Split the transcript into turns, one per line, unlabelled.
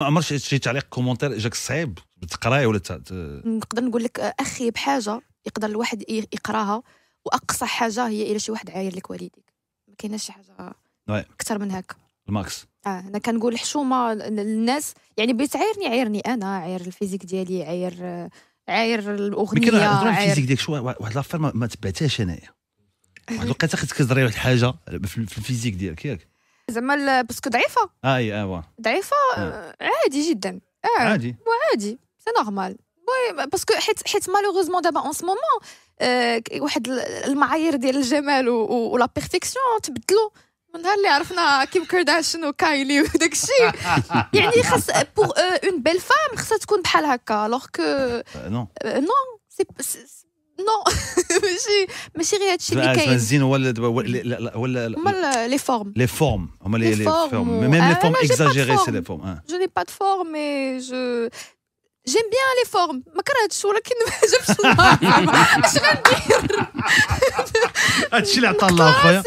ما عمرك شي تعليق commentaire جاك صعيب تقراي ولا ت...
نقدر نقول لك أخي بحاجة يقدر الواحد يقراها وأقصى حاجة هي إلى شي واحد عاير لك والديك. ما كايناش شي حاجة أكثر من هكا.
ال
max. آه أنا كنقول حشومة للناس يعني بغيت عايرني عايرني أنا عاير ال physique ديالي عاير عاير الأغنية
عاير ال physique ديالك شوية واحد l'affaire ما, ما تبعتهاش أنايا. واحد الوقيته خصك تزري واحد الحاجة في physique ديالك ياك.
زعما parce que
ضعيفة. آه إي
آه ضعيفة آه. عادي جدا.
آه. عادي.
عادي. c'est normal oui parce que حيت حيت malheureusement دابا en ce moment واحد المعايير ديال الجمال ولا perfection تبدلوا من نهار اللي عرفنا كيم كارداشيان وكايلي وداك الشيء. يعني خاص pour une belle femme خاصها تكون بحال هكا. alors que
non
non c'est نو ماشي ماشي غير هادشي اللي كاين
الزين هو ولا
هما لي فورم
لي فورم هما لي فورم ميم لي فورم اكزاجيري سي لي فورم
جو ني با دو فورم مي جو جيم بيان لي فورم ما كرهتش ولكن ما جابش الله اش غندير
هادشي اللي عطا الله خويا